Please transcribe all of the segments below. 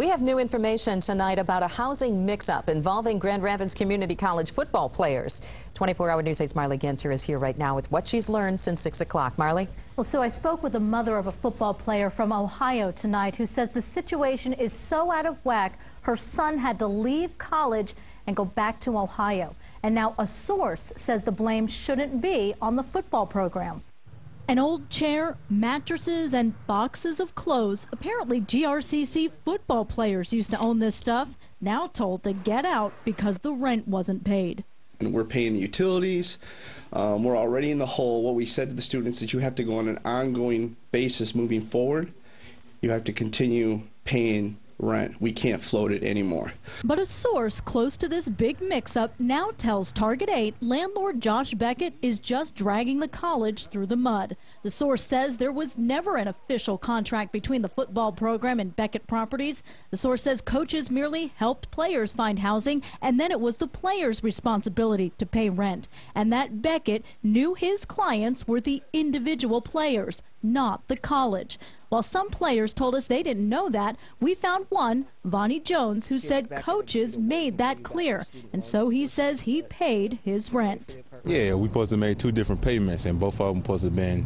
We have new information tonight about a housing mix-up involving Grand Rapids Community College football players. 24-hour News 8's Marlee Ginter is here right now with what she's learned since 6 o'clock. Marlee? Well, so I spoke with the mother of a football player from Ohio tonight who says the situation is so out of whack, her son had to leave college and go back to Ohio. And now a source says the blame shouldn't be on the football program. An old chair, mattresses, and boxes of clothes. Apparently, GRCC football players used to own this stuff, now told to get out because the rent wasn't paid. And we're paying the utilities. Um, we're already in the hole. What we said to the students that you have to go on an ongoing basis moving forward. You have to continue paying rent. We can't float it anymore. But a source close to this big mix-up now tells Target 8 landlord Josh Beckett is just dragging the college through the mud. The source says there was never an official contract between the football program and Beckett Properties. The source says coaches merely helped players find housing and then it was the players' responsibility to pay rent. And that Beckett knew his clients were the individual players, not the college. While some players told us they didn't know that, we found one, Vonnie Jones, who said coaches made that clear. And so he says he paid his rent. Yeah, we supposed to make two different payments, and both of them supposed to have been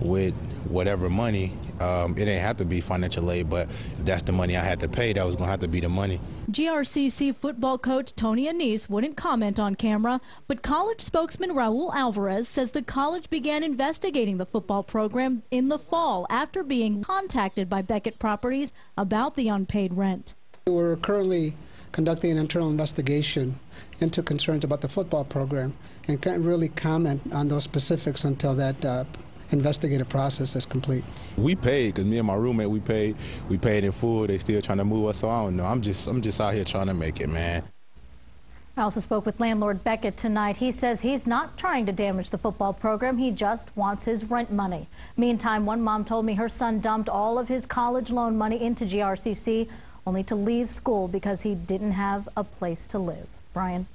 with whatever money. Um, it didn't have to be financial aid, but if that's the money I had to pay, that was going to have to be the money. GRCC football coach Tony Annese wouldn't comment on camera, but college spokesman Raul Alvarez says the college began investigating the football program in the fall after being contacted by Beckett Properties about the unpaid rent. We're currently conducting an internal investigation into concerns about the football program and can't really comment on those specifics until that uh, investigative process is complete. We paid because me and my roommate we paid. We paid in full. They still trying to move us, so I don't know. I'm just I'm just out here trying to make it, man. I also spoke with landlord Beckett tonight. He says he's not trying to damage the football program. He just wants his rent money. Meantime, one mom told me her son dumped all of his college loan money into GRCC only to leave school because he didn't have a place to live. Brian.